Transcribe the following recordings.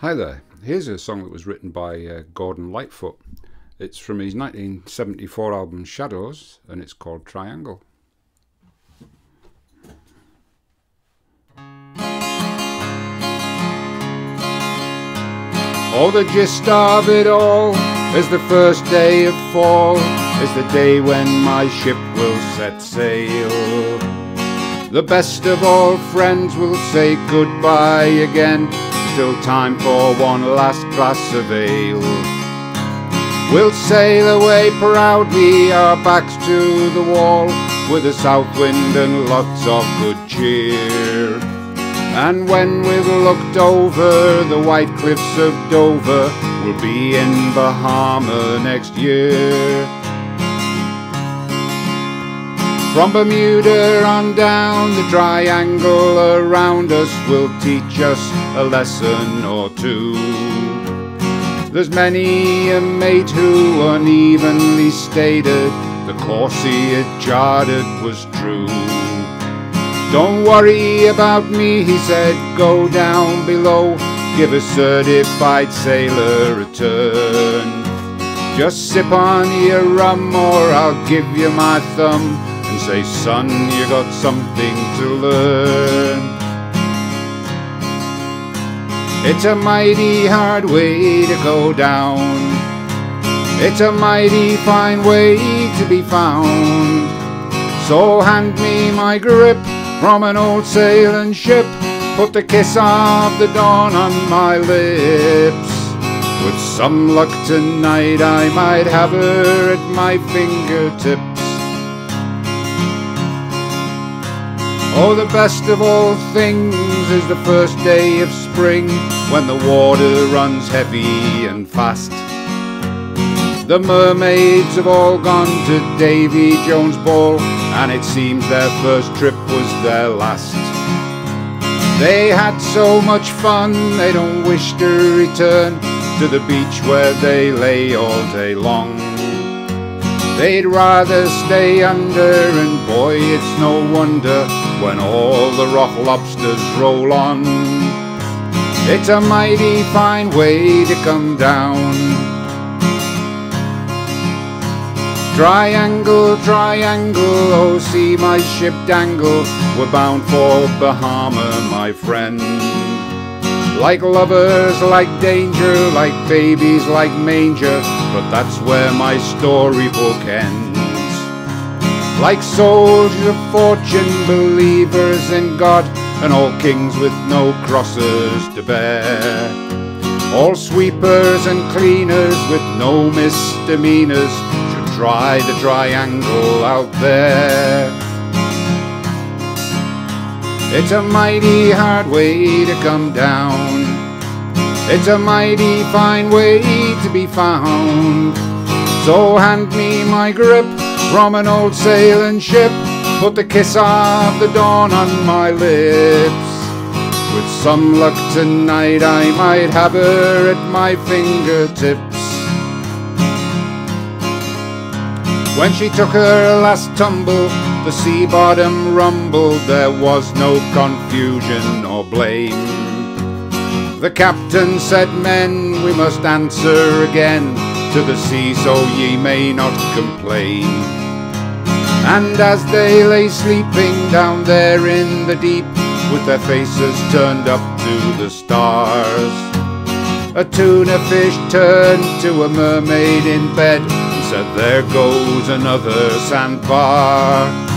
Hi there. Here's a song that was written by uh, Gordon Lightfoot. It's from his 1974 album Shadows and it's called Triangle. Oh, the gist of it all is the first day of fall, is the day when my ship will set sail. The best of all friends will say goodbye again still time for one last glass of ale. We'll sail away proudly, our backs to the wall, with a south wind and lots of good cheer. And when we've looked over the white cliffs of Dover, we'll be in Bahama next year. From Bermuda on down, the triangle around us will teach us a lesson or two. There's many a mate who unevenly stated the course he had charted was true. Don't worry about me, he said, go down below, give a certified sailor a turn. Just sip on your rum or I'll give you my thumb and say, son, you got something to learn. It's a mighty hard way to go down. It's a mighty fine way to be found. So hand me my grip from an old sailing ship. Put the kiss of the dawn on my lips. With some luck tonight I might have her at my fingertips. Oh, the best of all things is the first day of spring when the water runs heavy and fast. The mermaids have all gone to Davy Jones' ball, and it seems their first trip was their last. They had so much fun, they don't wish to return to the beach where they lay all day long. They'd rather stay under, and boy, it's no wonder when all the rock lobsters roll on. It's a mighty fine way to come down. Triangle, triangle, oh see my ship dangle, we're bound for Bahama, my friend. Like lovers, like danger, like babies, like manger, but that's where my storybook ends. Like soldiers of fortune, believers in God, and all kings with no crosses to bear. All sweepers and cleaners with no misdemeanors should try the triangle out there. It's a mighty hard way to come down. It's a mighty fine way to be found. So hand me my grip from an old sailing ship. Put the kiss of the dawn on my lips. With some luck tonight I might have her at my fingertips. When she took her last tumble, the sea bottom rumbled, there was no confusion or blame. The captain said, Men, we must answer again to the sea, so ye may not complain. And as they lay sleeping down there in the deep, with their faces turned up to the stars, a tuna fish turned to a mermaid in bed and said, There goes another sandbar.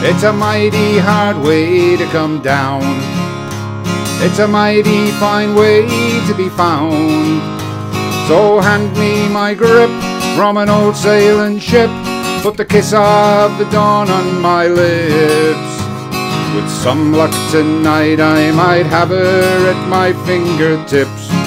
It's a mighty hard way to come down. It's a mighty fine way to be found. So hand me my grip from an old sailing ship. Put the kiss of the dawn on my lips. With some luck tonight I might have her at my fingertips.